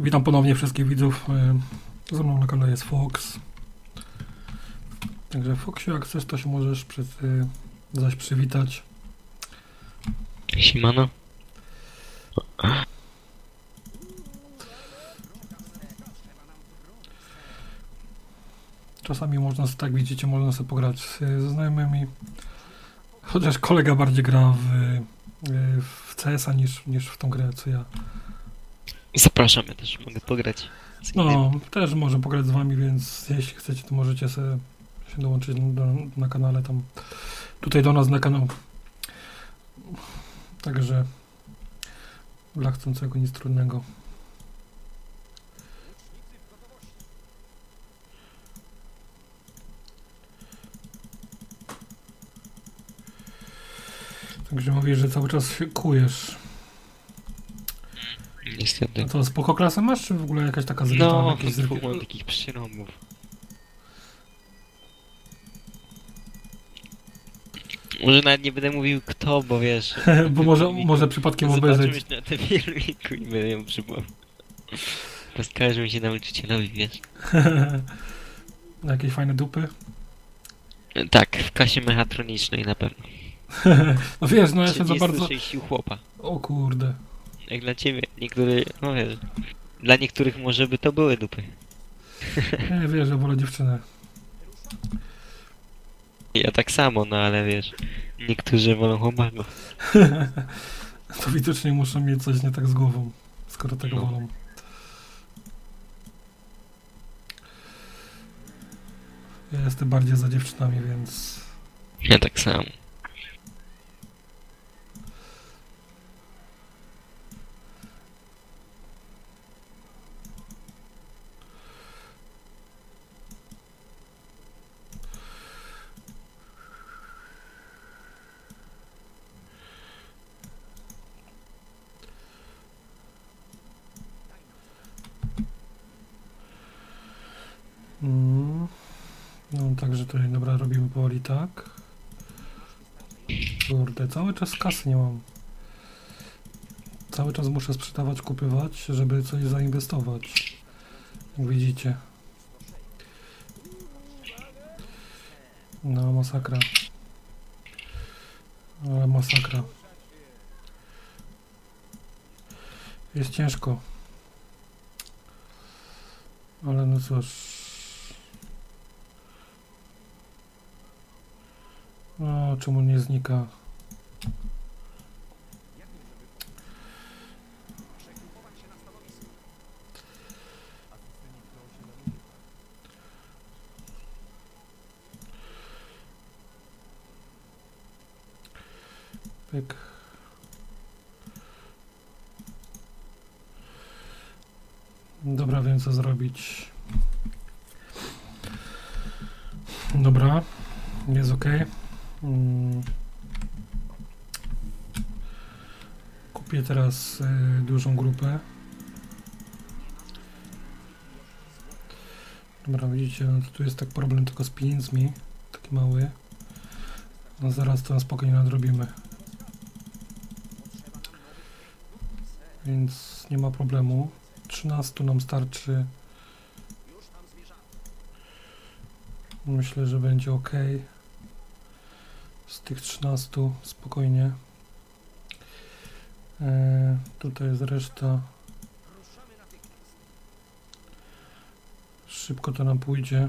Witam ponownie wszystkich widzów. E, Ze mną na kanale jest Fox. Także Foxiu, jak chcesz, to się możesz przed, e, zaś przywitać. Siemano. Czasami można, tak widzicie, można sobie pograć z, ze znajomymi. Chociaż kolega bardziej gra w, e, w CS-a niż, niż w tą grę, co ja. Zapraszam, ja też mogę pograć. No, też może pograć z wami, więc jeśli chcecie, to możecie sobie się dołączyć do, na kanale tam, tutaj do nas na kanał. Także dla chcącego nic trudnego. Także mówisz, że cały czas się kujesz. Niestety. A to spoko klasę masz, czy w ogóle jakaś taka zryta, No, jakieś dwóch mam takich przyrąbów. Może nawet nie będę mówił kto, bo wiesz... Bo może, może przypadkiem obejrzeć. Zobaczymy na tym filmiku i będę ją przypomniał. Poskarżymy się nauczycielowi, wiesz. Jakieś fajne dupy. Tak, w klasie mechatronicznej na pewno. No wiesz, no ja się za 36 bardzo... chłopa. O kurde. Jak dla ciebie. Niektóry, no wiesz... Dla niektórych może by to były dupy. Nie wiesz, ja wolę dziewczynę. Ja tak samo, no ale wiesz... Niektórzy wolą chłopaków. To widocznie muszą mieć coś nie tak z głową, skoro tego No. wolą. Ja jestem bardziej za dziewczynami, więc... Ja tak samo. No, także tutaj, dobra, robimy powoli tak. Kurde, cały czas kasy nie mam. Cały czas muszę sprzedawać, kupywać, żeby coś zainwestować. Jak widzicie. No, masakra. Ale masakra. Jest ciężko. Ale no cóż. Czemu nie znika? Pyk. Dobra, wiem co zrobić. Dobra, jest ok. Mm. Kupię teraz y, dużą grupę. Dobra, widzicie, no tu jest tak problem tylko z pieniędzmi, taki mały. No zaraz to na spokojnie nadrobimy. Więc nie ma problemu. 13 nam starczy. Myślę, że będzie ok. Tych 13 spokojnie. E, tutaj jest reszta. Szybko to nam pójdzie.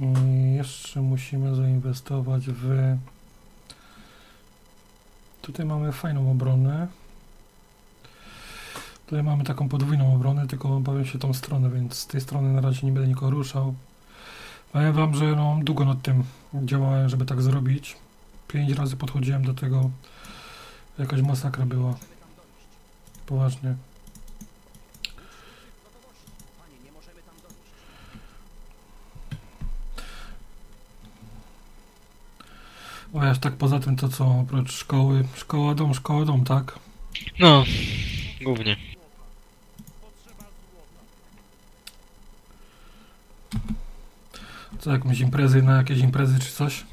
I jeszcze musimy zainwestować w. Tutaj mamy fajną obronę. Tutaj mamy taką podwójną obronę, tylko obawiam się tą stronę, więc z tej strony na razie nie będę nikogo ruszał. Powiem wam, że no, długo nad tym działałem, żeby tak zrobić. Pięć razy podchodziłem do tego. Jakaś masakra była. Poważnie. O, aż tak poza tym to co, oprócz szkoły, szkoła, dom, szkoła, dom, tak? No, głównie. Co jakąś imprezy, na jakieś imprezy czy coś?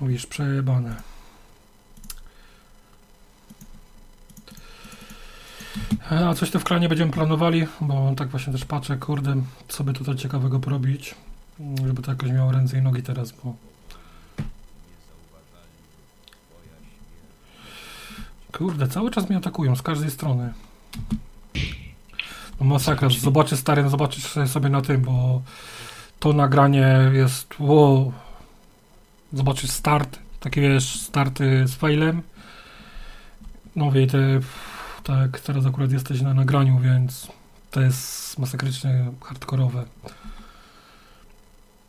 Mówisz przejebane. A coś tu w będziemy planowali, bo tak właśnie też patrzę, kurde, co by tutaj ciekawego porobić, żeby to jakoś miało ręce i nogi teraz, bo... Kurde, cały czas mnie atakują z każdej strony. No masakra, zobaczy stary, no zobaczysz sobie na tym, bo to nagranie jest, wow, zobaczysz start, takie wiesz, starty z failem. No wie, te, tak, teraz akurat jesteś na nagraniu, więc to jest masakrycznie hardkorowe.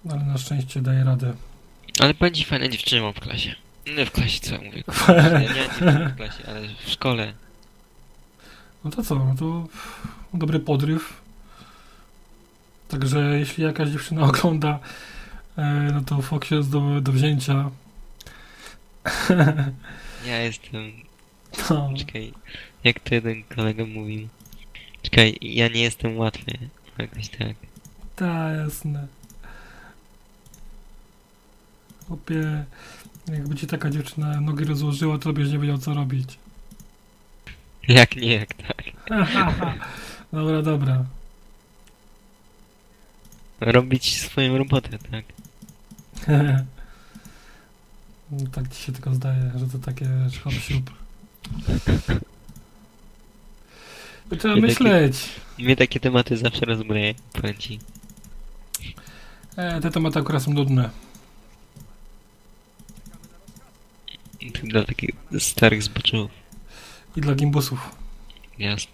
Ale na szczęście daje radę. Ale będzie fajna dziewczyna w klasie. Nie w klasie, co ja mówię. kurwa. Miałem dziewczynę w klasie, ale w szkole. No to co, no to dobry podryw. Także jeśli jakaś dziewczyna ogląda, e, no to Fox jest do, do wzięcia. Ja jestem... No, Czekaj, jak to jeden kolega mówił. Czekaj, ja nie jestem łatwy. Jakoś tak. tak, jasne. Chłopie, jakby ci taka dziewczyna nogi rozłożyła, to byś nie wiedział co robić. Jak nie, jak tak. dobra, dobra. Robić swoją robotę, tak. No, tak ci się tylko zdaje, że to takie szhop Trzeba Takie- myśleć. Mnie takie tematy zawsze rozbroję, powiem ci. E, te tematy akurat są nudne. Dla takich starych zboczów. I dla gimbusów. Jasne.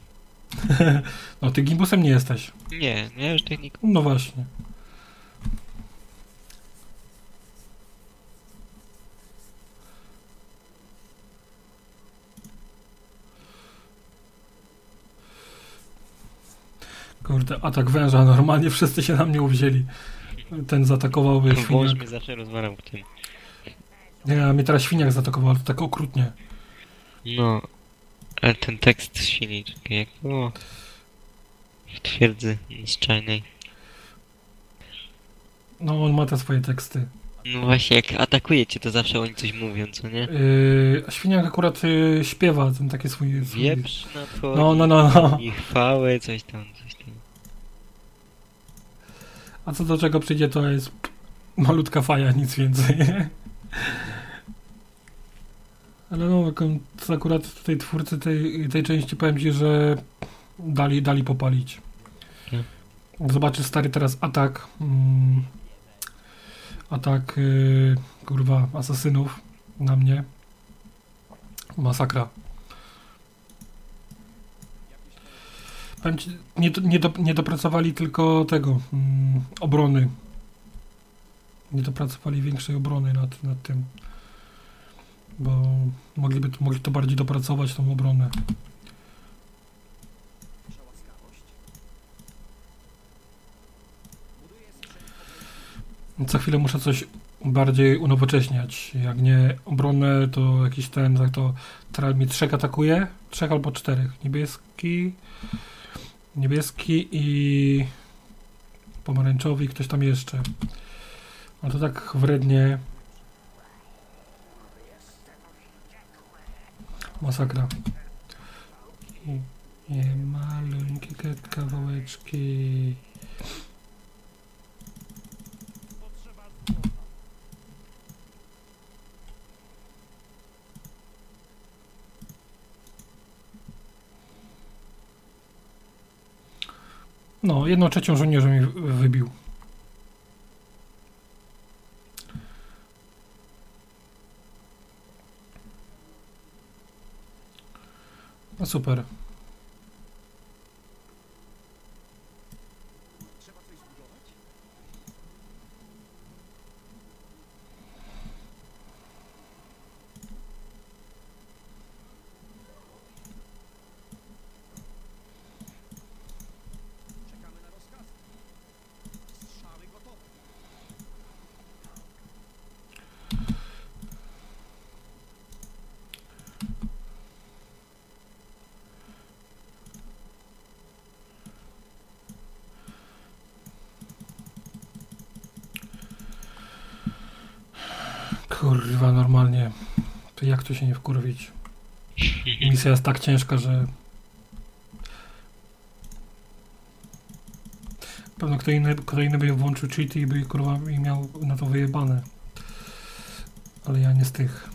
No ty gimbusem nie jesteś. Nie, ja już techniką. No właśnie. Kurde, atak węża, normalnie wszyscy się na mnie uwzięli. Ten zaatakował Wąż świniak. mnie zawsze rozwarał w tym. Nie, a mnie teraz świniak zaatakował, ale to tak okrutnie. No. Ale ten tekst świni, czekaj, jak było? W twierdzy nieszczajnej. No, on ma te swoje teksty. No właśnie, jak atakuje cię, to zawsze oni coś mówią, co nie? Yy, a świniak akurat yy, śpiewa ten taki swój... swój... Wieprz nadchodzi. No, no, no, no. I chwały, coś tam, coś tam. A co do czego przyjdzie, to jest malutka faja, nic więcej. Ale no, akurat tutaj twórcy tej, tej części powiem ci, że dali, dali popalić. Zobaczy stary teraz atak. Mm, atak yy, kurwa asasynów na mnie. Masakra. Powiem ci, nie, nie, do, nie dopracowali tylko tego mm, obrony. Nie dopracowali większej obrony nad, nad tym. Bo mogliby mogli to bardziej dopracować tą obronę. Co chwilę muszę coś bardziej unowocześniać. Jak nie obronę, to jakiś ten, tak to teraz mi trzech atakuje. Trzech albo czterech. Niebieski, niebieski i pomarańczowy i ktoś tam jeszcze. A to tak wrednie. Masakra. I, i maleńkie ka- kawałeczki. No, jedną trzecią żołnierza mi wy- wybił. No super. Kurwa, normalnie. To jak tu się nie wkurwić? Misja jest tak ciężka, że... Pewno kto inny, kto inny by włączył cheaty i by kurwa i miał na to wyjebane. Ale ja nie z tych.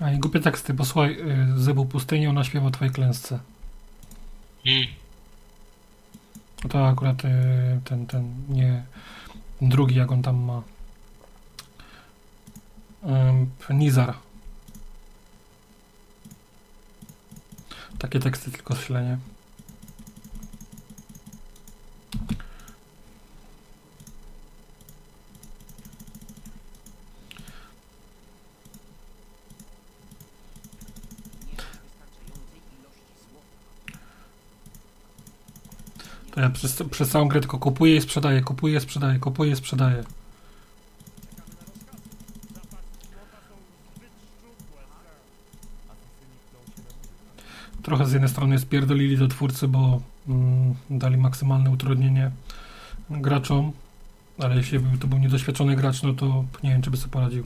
A i głupie teksty, bo słuchaj, y, Zebu pustyni, ona śpiewa o twojej klęsce. Mm. To akurat y, ten, ten, nie, drugi, jak on tam ma. Nizar. Takie teksty tylko ślenie. Nie masz wystarczającej ilości złota. To ja przez, przez całą grę tylko kupuję i sprzedaję, kupuję, sprzedaję, kupuję, sprzedaję. Trochę z jednej strony spierdolili do twórcy, bo mm, dali maksymalne utrudnienie graczom, ale jeśli to był niedoświadczony gracz, no to nie wiem, czy by sobie poradził.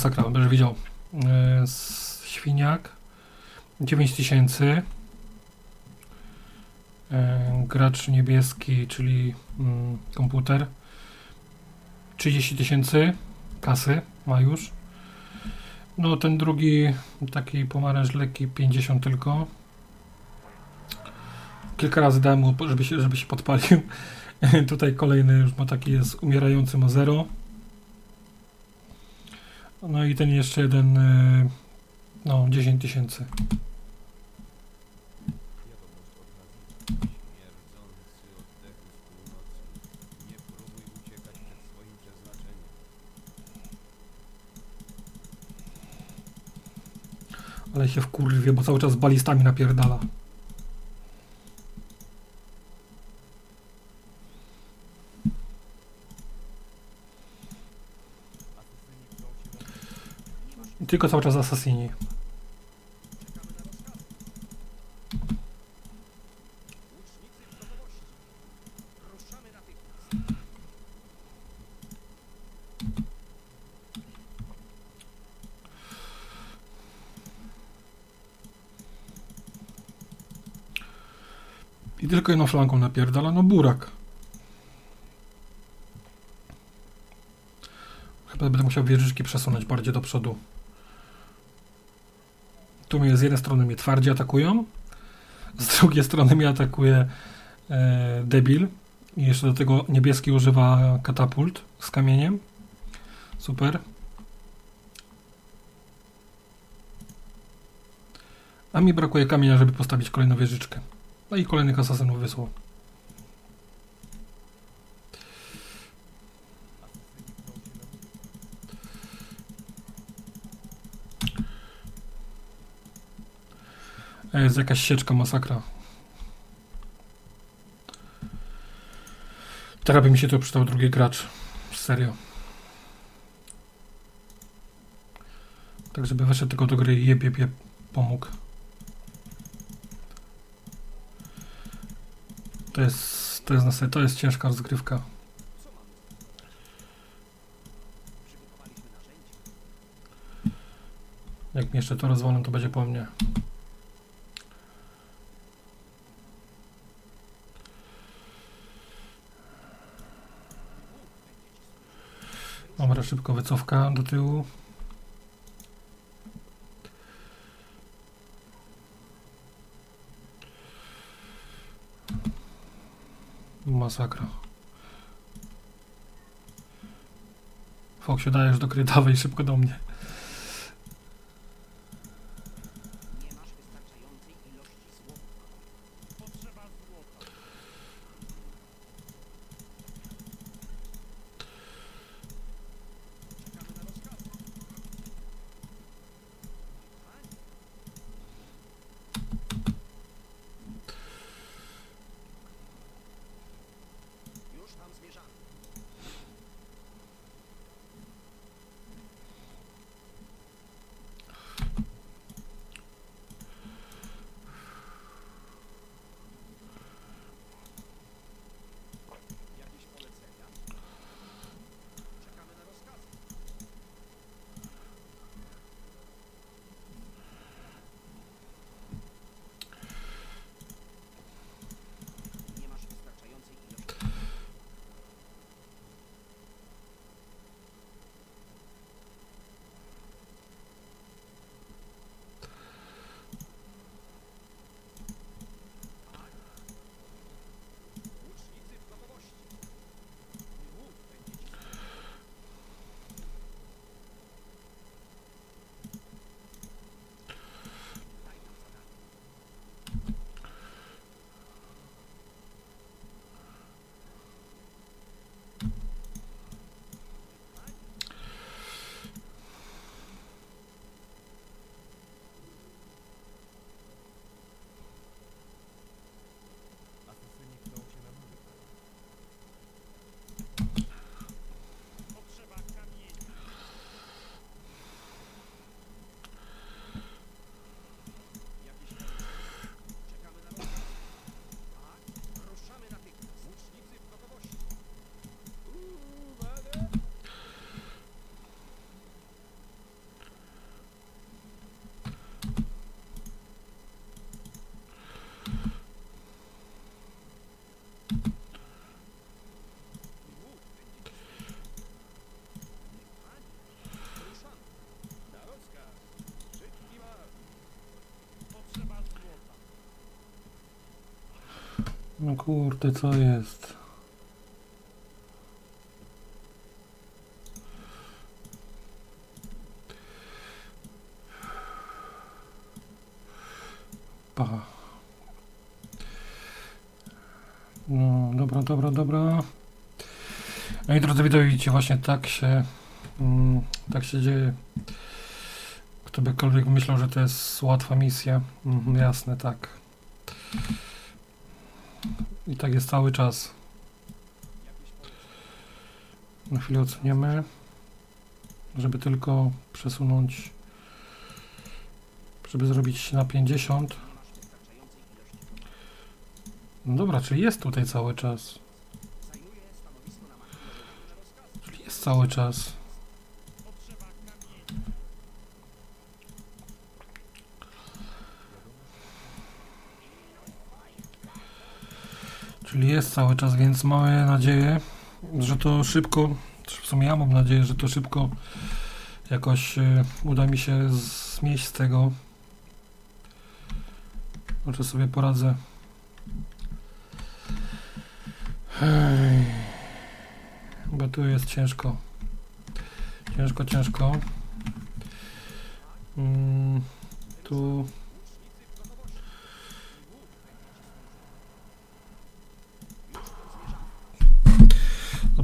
Masakra, będziesz widział. E, Świniak 9000 e, Gracz niebieski, czyli mm, komputer 30 tysięcy kasy ma już. No ten drugi taki pomarańcz lekki 50 tylko. Kilka razy dałem mu, żeby się, żeby się podpalił. Tutaj kolejny już ma taki jest umierający ma 0. No i ten jeszcze jeden, y, no 10 tysięcy. Ale się wkurwie, bo cały czas balistami napierdala. I Tylko cały czas natychmiast. I tylko jedną flanką napierdala, no burak. Chyba będę musiał wieżyczki przesunąć bardziej do przodu. Tu mnie z jednej strony mnie twardzie atakują, z drugiej strony mnie atakuje e, debil. I jeszcze do tego niebieski używa katapult z kamieniem. Super. A mi brakuje kamienia, żeby postawić kolejną wieżyczkę. No i kolejnych asasynów wysłał. E, Jest jakaś sieczka, masakra. Teraz by mi się to przydał drugi gracz. Serio. Tak, żeby weszedł tylko do gry jeb, jeb, jeb pomógł. To jest, to jest, na serio, to jest ciężka rozgrywka. Jak mi jeszcze to rozwalą, to będzie po mnie. Kamera szybko wycofka do tyłu. Masakra. Fok się dajesz do krydawej szybko do mnie. No kurde, co jest? Pa. No, dobra, dobra, dobra. No i drodzy widzowie, widzicie, właśnie tak się, mm, tak się dzieje. Kto bykolwiek myślał, że to jest łatwa misja. Mhm, jasne, tak. I tak jest cały czas. Na chwilę odsuniemy, żeby tylko przesunąć, żeby zrobić na 50. Nie masz wystarczającej ilości. No dobra, czyli jest tutaj cały czas. Czyli jest cały czas. Czyli jest cały czas, więc mamy nadzieję, że to szybko, w sumie ja mam nadzieję, że to szybko jakoś y, uda mi się zmieść z tego. Może sobie poradzę. Bo tu jest ciężko. Ciężko, ciężko. Mm, tu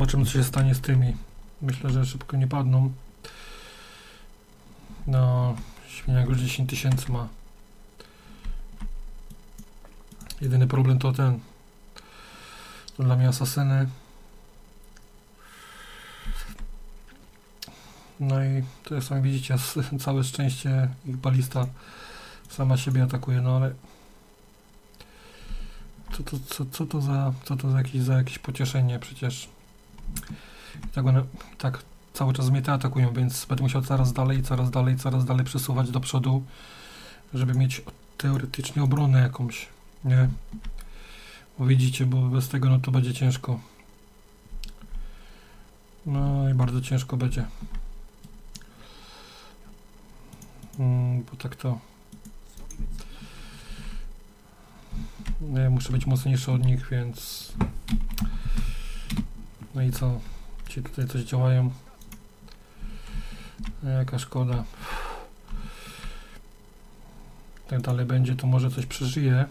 Zobaczymy, co się stanie z tymi. Myślę, że szybko nie padną. No, świniak już 10 tysięcy ma. Jedyny problem to ten. To dla mnie asasyny. No i to jest, sami widzicie, całe szczęście ich balista sama siebie atakuje, no ale co to, co, co to za, co to za jakieś, za jakieś pocieszenie przecież. Tak, one, tak cały czas mnie te atakują, więc będę musiał coraz dalej, coraz dalej, coraz dalej przesuwać do przodu, żeby mieć teoretycznie obronę jakąś, nie? Bo widzicie, bo bez tego no to będzie ciężko. No i bardzo ciężko będzie. Mm, bo tak to... Co Ja muszę być mocniejszy od nich, więc No i co? Ci tutaj coś działają. A Jaka szkoda. Tak dalej będzie, to może coś przeżyje.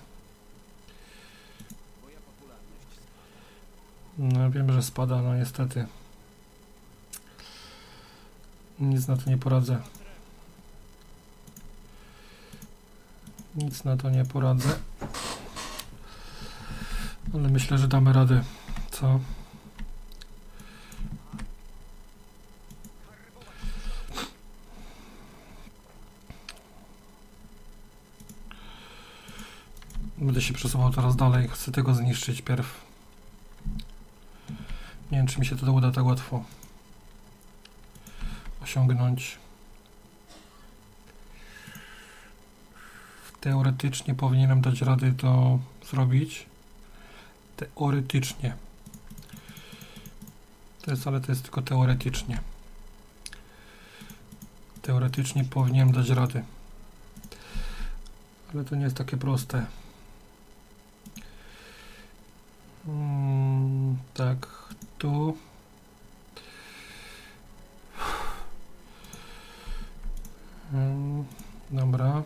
No wiem, że spada, no niestety. Nic na to nie poradzę. Nic na to nie poradzę. Ale myślę, że damy radę. Co? Będę się przesuwał teraz dalej. Chcę tego zniszczyć pierw. Nie wiem, czy mi się to uda tak łatwo osiągnąć. Teoretycznie powinienem dać rady to zrobić. Teoretycznie. To jest, ale to jest tylko teoretycznie. Teoretycznie powinienem dać rady. Ale to nie jest takie proste. Mm, tak, tu. Mm, dobra.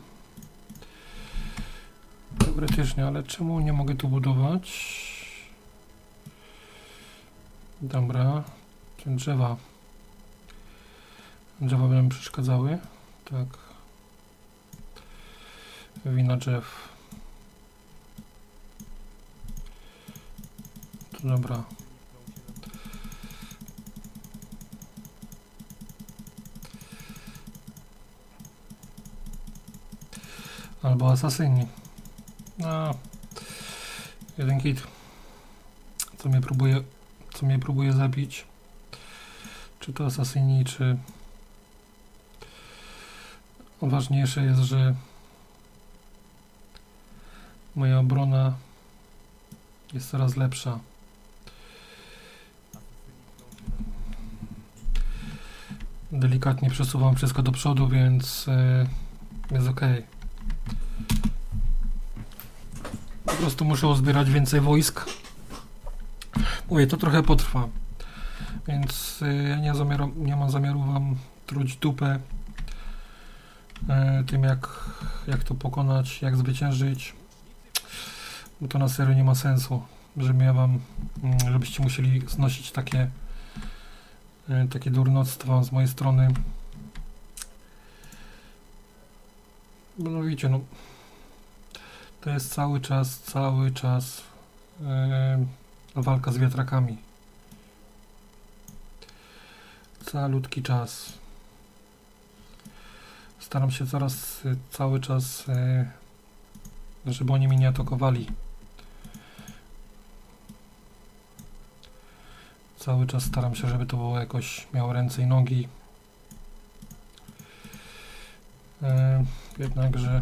Teoretycznie, ale czemu nie mogę tu budować? Dobra. Drzewa. Drzewa będą przeszkadzały. Tak. Wina drzew. Dobra. Albo asasyni. No. Jeden kit. Co mnie próbuje, co mnie próbuje zabić. Czy to asasyni, czy... Ważniejsze jest, że moja obrona jest coraz lepsza. Delikatnie przesuwam wszystko do przodu, więc e, jest ok. Po prostu muszę uzbierać więcej wojsk. Mówię, to trochę potrwa. Więc e, ja nie, zamiaru, nie mam zamiaru wam truć dupę e, tym jak, jak to pokonać, jak zwyciężyć. Bo to na serio nie ma sensu, żebym ja wam, mm, żebyście musieli znosić takie takie durnoctwa z mojej strony. Bo No to jest cały czas, cały czas e, walka z wiatrakami. Calutki czas. Staram się coraz, e, cały czas, e, żeby oni mnie nie atakowali. Cały czas staram się, żeby to było jakoś miało ręce i nogi. E, jednakże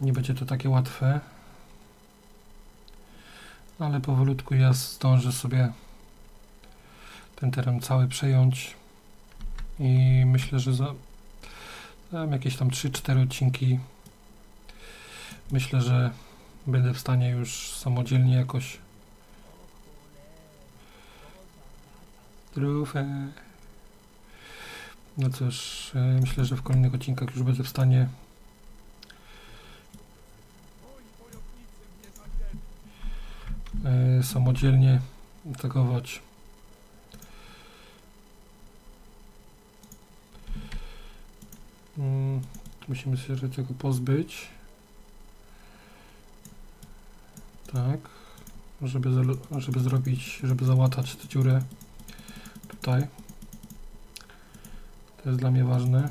nie będzie to takie łatwe. Ale powolutku ja zdążę sobie ten teren cały przejąć. I myślę, że za za jakieś tam 3-4 odcinki myślę, że będę w stanie już samodzielnie jakoś Trufę. No cóż, e, myślę, że w kolejnych odcinkach już będę w stanie e, samodzielnie atakować. Mm, musimy się tego pozbyć. Tak. Żeby, żeby zrobić, żeby załatać tę dziurę tutaj. To jest dla mnie ważne.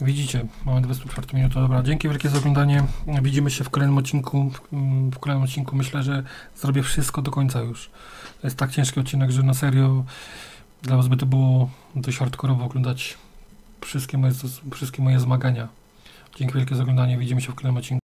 Widzicie, mamy 24 minut. Dobra, dzięki wielkie za oglądanie. Widzimy się w kolejnym odcinku. W kolejnym odcinku myślę, że zrobię wszystko do końca już. To jest tak ciężki odcinek, że na serio dla Was by to było dość hardkorowo oglądać wszystkie moje, wszystkie moje zmagania. Dzięki wielkie za oglądanie. Widzimy się w kolejnym odcinku.